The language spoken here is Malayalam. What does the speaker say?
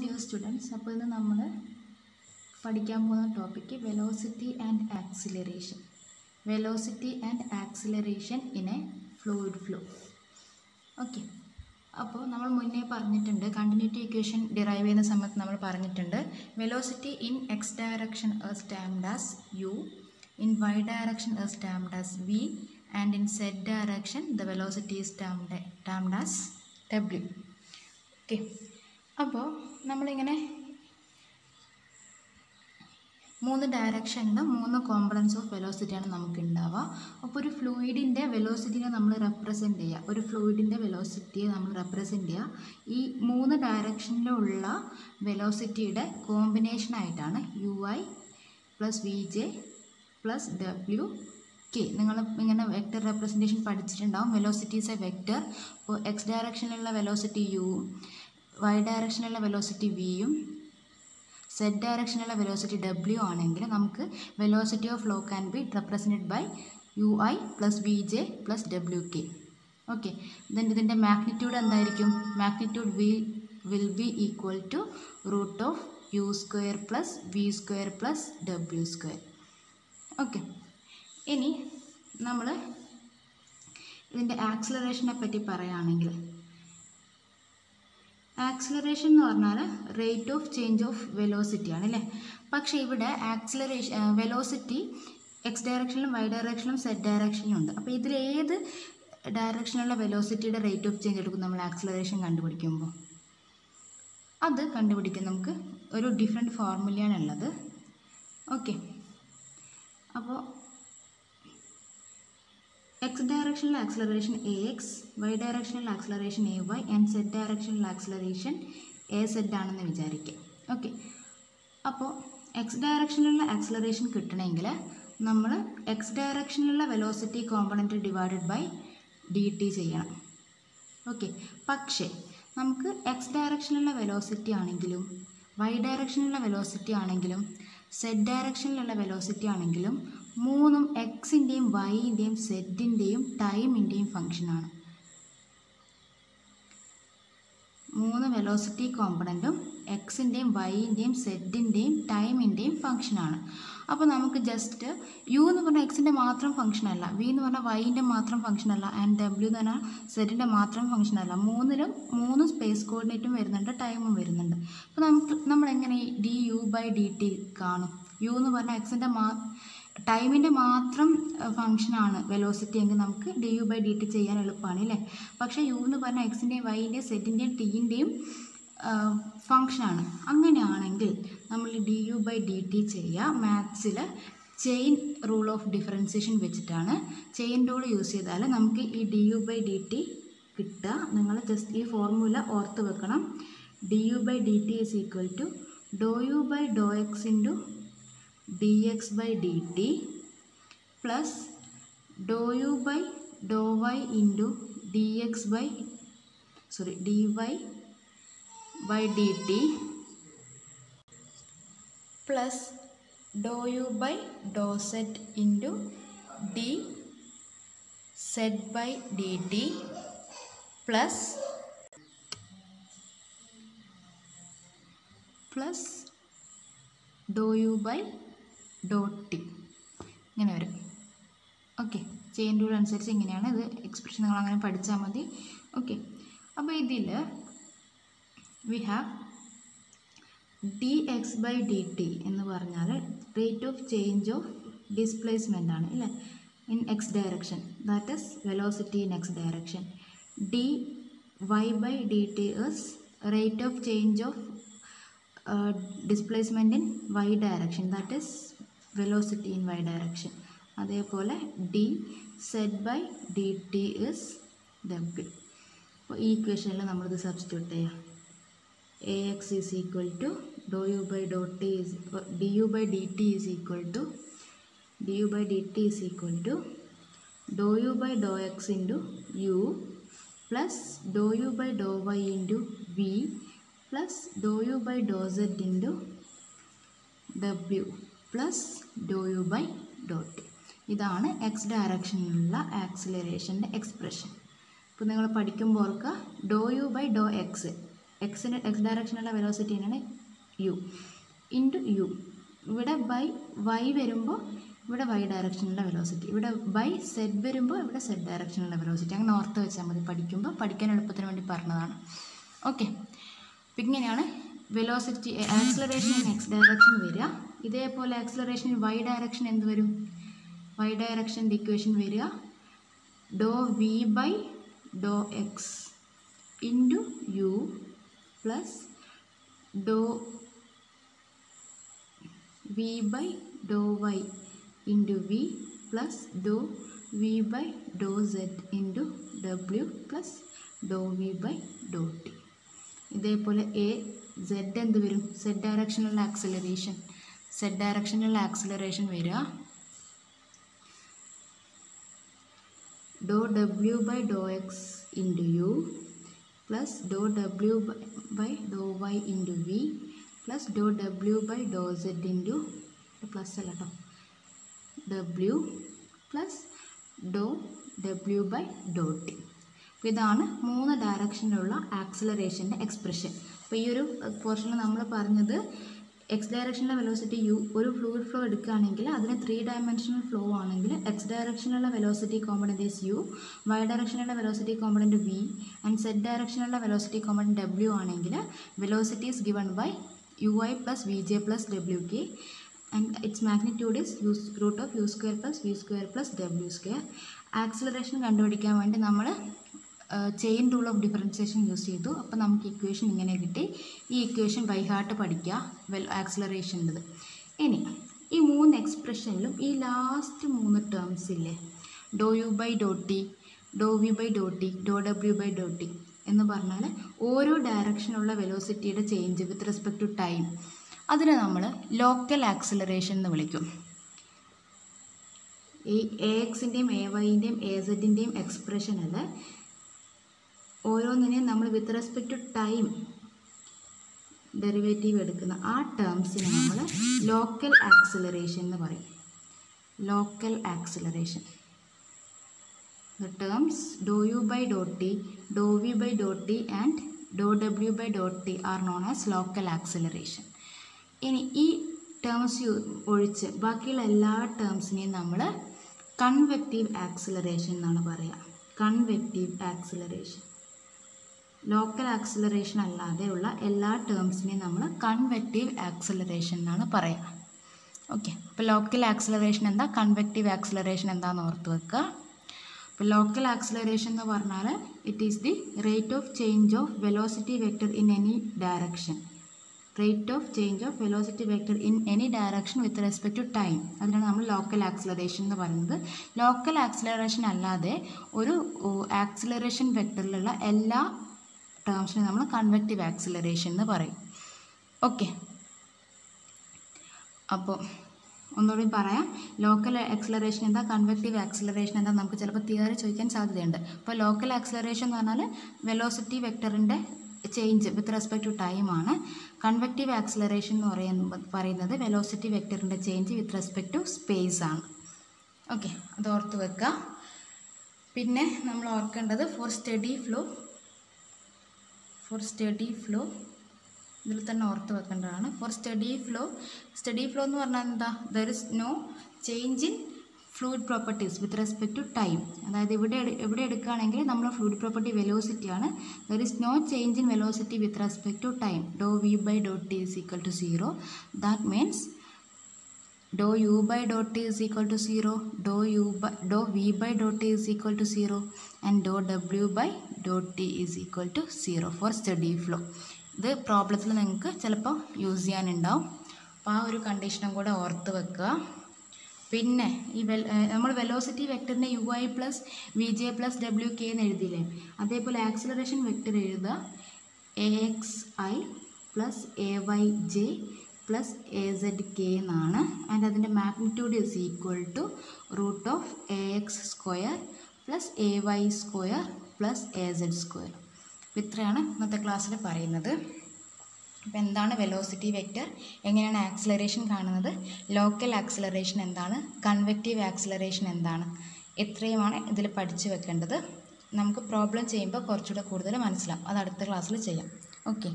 ഡിയർ സ്റ്റുഡൻസ് അപ്പോൾ ഇന്ന് നമ്മൾ പഠിക്കാൻ പോകുന്ന topic velocity and acceleration velocity and acceleration in a fluid flow okay അപ്പോൾ നമ്മൾ മുന്നേ പറഞ്ഞിട്ടുണ്ട് കണ്ടിന്യൂറ്റി ഇക്വേഷൻ ഡിറൈവ് ചെയ്യുന്ന സമയത്ത് നമ്മൾ പറഞ്ഞിട്ടുണ്ട് velocity in X direction is termed as U in Y direction is termed as V and in Z direction the velocity is termed termed as W okay അപ്പോൾ നമ്മളിങ്ങനെ മൂന്ന് ഡയറക്ഷനിലും മൂന്ന് കോമ്പണൻസ് ഓഫ് വെലോസിറ്റിയാണ് നമുക്ക് ഉണ്ടാവുക അപ്പോൾ ഒരു ഫ്ലൂയിഡിന്റെ വെലോസിറ്റിനെ നമ്മൾ റെപ്രസെന്റ് ചെയ്യുക. ഒരു ഫ്ലൂയിഡിന്റെ വെലോസിറ്റിയെ നമ്മൾ റെപ്രസെന്റ് ചെയ്യുക. ഈ മൂന്ന് ഡയറക്ഷനിലുള്ള വെലോസിറ്റിയുടെ കോമ്പിനേഷനായിട്ടാണ് u i plus v j plus W K നിങ്ങൾ ഇങ്ങനെ വെക്റ്റർ റെപ്രസെന്റേഷൻ പഠിച്ചിട്ടുണ്ടാവും. വെലോസിറ്റി ഈസ് എ വെക്റ്റർ അപ്പോൾ എക്സ് ഡയറക്ഷനിലുള്ള വെലോസിറ്റി യുവും വൈ ഡയറക്ഷനിലുള്ള വെലോസിറ്റി വിയും സെഡ് ഡയറക്ഷനിലുള്ള വെലോസിറ്റി ഡബ്ല്യു ആണെങ്കിൽ നമുക്ക് velocity of flow can be represented by u i plus v j plus W K okay then ഇതിന്റെ മാഗ്നിറ്റ്യൂഡ് എന്തായിരിക്കും? Magnitude v will be equal to root of u square plus V square plus W square okay ഇനി നമ്മൾ ഇതിന്റെ ആക്സിലറേഷനെ പറ്റി പറയുകയാണെങ്കിൽ ആക്സിലറേഷൻ എന്ന് പറഞ്ഞാൽ rate of change of velocity ആണ് അല്ലേ? പക്ഷേ ഇവിടെ ആക്സിലറേഷൻ വെലോസിറ്റി എക്സ് ഡയറക്ഷനിലും വൈ ഡയറക്ഷനിലും സെറ്റ് ഡയറക്ഷനിലും ഉണ്ട്. അപ്പോൾ ഇതിൽ ഏത് ഡയറക്ഷനിലുള്ള വെലോസിറ്റിയുടെ റേറ്റ് ഓഫ് ചേഞ്ച് എടുക്കും നമ്മൾ ആക്സിലറേഷൻ കണ്ടുപിടിക്കുമ്പോൾ? അത് കണ്ടുപിടിക്കാൻ നമുക്ക് ഒരു ഡിഫറെന്റ് ഫോർമുലയാണുള്ളത് ഓക്കെ അപ്പോൾ എക്സ് ഡയറക്ഷനിൽ ആക്സലറേഷൻ എ എക്സ് വൈ ഡയറക്ഷനിൽ acceleration a y and z ഡയറക്ഷനിൽ ആക്സലറേഷൻ എ സെഡ് ആണെന്ന് വിചാരിക്കുക. ഓക്കെ അപ്പോൾ എക്സ് ഡയറക്ഷനിലുള്ള ആക്സലറേഷൻ കിട്ടണമെങ്കിൽ നമ്മൾ X ഡയറക്ഷനിലുള്ള velocity component divided by D T ചെയ്യണം. ഓക്കെ പക്ഷേ നമുക്ക് എക്സ് ഡയറക്ഷനിലുള്ള വെലോസിറ്റി ആണെങ്കിലും വൈ ഡയറക്ഷനിലുള്ള വെലോസിറ്റി ആണെങ്കിലും സെഡ് ഡയറക്ഷനിലുള്ള വെലോസിറ്റി ആണെങ്കിലും മൂന്നും എക്സിന്റെയും വൈന്റെയും സെറ്റിന്റെയും ടൈമിന്റെയും ഫങ്ഷനാണ് മൂന്ന് വെലോസിറ്റി കോമ്പണന്റും എക്സിന്റെയും വൈന്റെയും സെറ്റിന്റെയും ടൈമിന്റെയും ഫങ്ഷനാണ് അപ്പോൾ നമുക്ക് ജസ്റ്റ് യു എന്ന് പറഞ്ഞാൽ എക്സിന്റെ മാത്രം ഫങ്ഷനല്ല വി എന്ന് പറഞ്ഞാൽ വൈന്റെ മാത്രം ഫങ്ഷനല്ല ആൻഡ് ഡബ്ല്യു എന്ന് പറഞ്ഞാൽ സെറ്റിന്റെ മാത്രം ഫങ്ഷനല്ല മൂന്നിലും മൂന്ന് സ്പേസ് കോർഡിനേറ്റും വരുന്നുണ്ട് ടൈമും വരുന്നുണ്ട്. അപ്പോൾ നമുക്ക് നമ്മൾ എങ്ങനെ d u by d t കാണും? യു എന്ന് പറഞ്ഞാൽ എക്സിന്റെ മാ ടൈമിന്റെ മാത്രം ഫങ്ഷനാണ് വെലോസിറ്റി എങ്കിൽ നമുക്ക് d u by d t ചെയ്യാൻ എളുപ്പമാണ് അല്ലേ? പക്ഷേ യു എന്ന് പറഞ്ഞാൽ എക്സിന്റെയും വൈന്റെയും സെറ്റിന്റെയും ടീന്റെയും ഫങ്ഷനാണ് അങ്ങനെയാണെങ്കിൽ നമ്മൾ d u by d t ചെയ്യുക. മാത്സിൽ ചെയിൻ റൂൾ ഓഫ് ഡിഫറൻസിയേഷൻ വെച്ചിട്ടാണ്. ചെയിൻ റൂൾ യൂസ് ചെയ്താൽ നമുക്ക് ഈ d u by d t കിട്ടുക. നിങ്ങൾ ജസ്റ്റ് ഈ ഫോർമുല ഓർത്ത് വെക്കണം. D u by d t is equal to dou u by dou x into d x by d t plus dou u by dou y into d x by sorry d y by dt plus dou u by dou z into d z by dt plus plus dou u by dou t ഇങ്ങനെ വരും. ഓക്കെ ചെയിൻ റൂൾ അനുസരിച്ച് ഇങ്ങനെയാണ് ഇത് എക്സ്പ്രഷൻ നിങ്ങൾ അങ്ങനെ പഠിച്ചാൽ മതി. ഓക്കെ അപ്പോൾ ഇതിൽ we have d x by d t എന്ന് പറഞ്ഞാൽ rate of change of displacement ആണ് അല്ലേ in x direction that is velocity in x direction d y by d t is rate of change of displacement in y direction that is velocity in y direction അതേപോലെ d z by d t is W അപ്പോൾ ഈ ഇക്വേഷനിൽ നമ്മളിത് സബ്സ്റ്റിറ്റ്യൂട്ട് ചെയ്യാം ax is equal to dou u by dou t is uh, du by dt is equal to du by dt is equal to dou u by dou x into u plus dou u by dou y into v plus dou u by dou z into w plus dou u by dot ഇതാണ് എക്സ് ഡയറക്ഷനിലുള്ള ആക്സിലറേഷന്റെ എക്സ്പ്രഷൻ ഇപ്പോൾ നിങ്ങൾ പഠിക്കുമ്പോൾ ഓർക്കുക dou u by dou x എക്സിന് എക്സ് ഡയറക്ഷനുള്ള വെലോസിറ്റി തന്നെയാണ് യു ഇന്റു യു ഇവിടെ ബൈ വൈ വരുമ്പോൾ ഇവിടെ വൈ ഡയറക്ഷനുള്ള വെലോസിറ്റി ഇവിടെ ബൈ സെഡ് വരുമ്പോൾ ഇവിടെ സെഡ് ഡയറക്ഷനുള്ള വെലോസിറ്റി അങ്ങനെ ഓർത്ത് വെച്ചാൽ മതി. പഠിക്കുമ്പോൾ പഠിക്കാൻ എളുപ്പത്തിന് വേണ്ടി പറഞ്ഞതാണ്. ഓക്കെ ഇങ്ങനെയാണ് velocity acceleration in x direction വരിക. ഇതേപോലെ ആക്സിലറേഷൻ വൈ ഡയറക്ഷൻ എന്ത് വരും? വൈ ഡയറക്ഷന്റെ ഇക്വേഷൻ വരിക. Do V by Dr x into U plus do V by Dr y into V plus do V by Dr Z into W plus do V by Dr T ഇതേപോലെ എ സെഡ് എന്ത് വരും? സെഡ് ഡയറക്ഷനുള്ള ആക്സിലറേഷൻ സെഡ് ഡയറക്ഷനിലുള്ള ആക്സിലറേഷൻ വരിക. Do W by Dr x into U plus do W by Dr y into V plus do W by Dr Z into plus അല്ല കേട്ടോ W plus do W by do T അപ്പോൾ ഇതാണ് മൂന്ന് ഡയറക്ഷനിലുള്ള ആക്സിലറേഷന്റെ എക്സ്പ്രഷൻ അപ്പോൾ ഈ ഒരു പോർഷനിൽ നമ്മൾ പറഞ്ഞത് എക്സ് ഡയറക്ഷനിലെ വെലോസിറ്റി യു ഒരു ഫ്ലൂയിഡ് ഫ്ലോ എടുക്കുകയാണെങ്കിൽ അതിന് ത്രീ ഡയമെൻഷണൽ ഫ്ലോ ആണെങ്കിൽ X ഡയറക്ഷനിലുള്ള velocity component is U Y ഡയറക്ഷനിലുള്ള velocity component V and Z ഡയറക്ഷനിലുള്ള velocity component W ആണെങ്കിൽ velocity is given by U I plus V J plus W K and its magnitude is U root of U square plus V square plus W square acceleration കണ്ടുപിടിക്കാൻ വേണ്ടി നമ്മൾ chain rule of differentiation use ചെയ്തു. അപ്പോൾ നമുക്ക് ഇക്വേഷൻ ഇങ്ങനെ കിട്ടി. ഈ ഇക്വേഷൻ ബൈ ഹാർട്ട് പഠിക്കുക വെൽ ആക്സിലറേഷന്റെത് ഇനി ഈ മൂന്ന് എക്സ്പ്രഷനിലും ഈ ലാസ്റ്റ് മൂന്ന് ടേംസ് ഇല്ലേ? Dou U by dou T dou V by dou T dou W by dou T എന്ന് പറഞ്ഞാൽ ഓരോ ഡയറക്ഷനുള്ള വെലോസിറ്റിയുടെ change with respect to time അതിനെ നമ്മൾ ലോക്കൽ ആക്സിലറേഷൻ എന്ന് വിളിക്കും. ഈ എ എക്സിന്റെയും എ വൈന്റെയും എ സെഡിന്റെയും എക്സ്പ്രഷനിൽ ഓരോന്നിനെയും നമ്മൾ with respect to time derivative എടുക്കുന്ന ആ ടേംസിനെ നമ്മൾ ലോക്കൽ ആക്സിലറേഷൻ എന്ന് പറയും. Local acceleration the terms dou u by dou t, dou v by dou t and dou w by dou t are known as local acceleration. ഇനി ഈ ടേംസ് ഒഴിച്ച് ബാക്കിയുള്ള എല്ലാ ടേംസിനെയും നമ്മൾ കൺവെക്റ്റീവ് ആക്സിലറേഷൻ എന്നാണ് പറയുക കൺവെക്റ്റീവ് ആക്സിലറേഷൻ ലോക്കൽ ആക്സിലറേഷൻ അല്ലാതെയുള്ള എല്ലാ ടേംസിനെയും നമ്മൾ കൺവെക്റ്റീവ് ആക്സിലറേഷൻ എന്നാണ് പറയുക ഓക്കെ അപ്പോൾ ലോക്കൽ ആക്സിലറേഷൻ എന്താ? കൺവെക്റ്റീവ് ആക്സിലറേഷൻ എന്താണെന്ന് ഓർത്ത് വെക്കുക അപ്പോൾ ലോക്കൽ ആക്സിലറേഷൻ എന്ന് പറഞ്ഞാൽ it is the rate of change of velocity vector in any direction rate of change of velocity vector in any direction with respect to time അതിനാണ് നമ്മൾ ലോക്കൽ ആക്സിലറേഷൻ എന്ന് പറയുന്നത്. ലോക്കൽ ആക്സിലറേഷൻ അല്ലാതെ ഒരു ആക്സിലറേഷൻ വെക്ടറിലുള്ള എല്ലാ ടേംസിനും നമ്മൾ കൺവെക്റ്റീവ് ആക്സിലറേഷൻ എന്ന് പറയും. ഓക്കെ അപ്പോൾ ഒന്നുകൂടി പറയാം. ലോക്കൽ ആക്സിലറേഷൻ എന്താ? കൺവെക്റ്റീവ് ആക്സിലറേഷൻ എന്താ? നമുക്ക് ചിലപ്പോൾ തിയറി ചോദിക്കാൻ സാധ്യതയുണ്ട്. അപ്പോൾ ലോക്കൽ ആക്സിലറേഷൻ എന്ന് പറഞ്ഞാൽ വെലോസിറ്റി വെക്ടറിന്റെ ചേഞ്ച് വിത്ത് റെസ്പെക്ട് ടു ടൈമാണ് കൺവെക്റ്റീവ് ആക്സിലറേഷൻ എന്ന് പറയുന്നത് പറയുന്നത് വെലോസിറ്റി വെക്ടറിന്റെ change with respect to space ആണ്. ഓക്കെ അത് ഓർത്ത് വെക്കുക പിന്നെ നമ്മൾ ഓർക്കേണ്ടത് for steady flow for steady flow ഇതിൽ തന്നെ ഓർത്ത് വെക്കേണ്ടതാണ്. For steady flow steady flow എന്ന് പറഞ്ഞാൽ എന്താ? There is no change in fluid properties with respect to time അതായത് ഇവിടെ എവിടെ എടുക്കുകയാണെങ്കിൽ നമ്മൾ ഫ്ലൂയിഡ് പ്രോപ്പർട്ടി വെലോസിറ്റി ആണ്. There is no change in velocity with respect to time dou V by dou T is equal to zero that means dou u by dot is equal to zero dou u by dou v by dot is equal to zero and dou W by dot t is equal to zero for steady flow ഇത് പ്രോബ്ലത്തിൽ നിങ്ങൾക്ക് ചിലപ്പോൾ യൂസ് ചെയ്യാനുണ്ടാവും. അപ്പോൾ ആ ഒരു കണ്ടീഷനും കൂടെ ഓർത്ത് വെക്കുക. പിന്നെ ഈ വെൽ നമ്മൾ velocity വെക്ടറിനെ u i plus v j plus W K എന്ന് എഴുതിയില്ലേ? അതേപോലെ ആക്സിലറേഷൻ വെക്ടർ എഴുതുക. A x i plus a y j plus a z k എന്നാണ്. ആൻഡ് അതിന്റെ magnitude is equal to root of a x square plus a y square plus a z square ഇത്രയാണ് ഇന്നത്തെ ക്ലാസ്സിൽ പറയുന്നത്. അപ്പോൾ എന്താണ് വെലോസിറ്റി വെക്റ്റർ എങ്ങനെയാണ് ആക്സിലറേഷൻ കാണുന്നത്? ലോക്കൽ ആക്സിലറേഷൻ എന്താണ്? കൺവെക്റ്റീവ് ആക്സിലറേഷൻ എന്താണ്? ഇത്രയുമാണ് ഇതിൽ പഠിച്ചു വെക്കേണ്ടത്. നമുക്ക് പ്രോബ്ലം ചെയ്യുമ്പോൾ കുറച്ചുകൂടെ കൂടുതൽ മനസ്സിലാവും. അത് അടുത്ത ക്ലാസ്സിൽ ചെയ്യാം. ഓക്കെ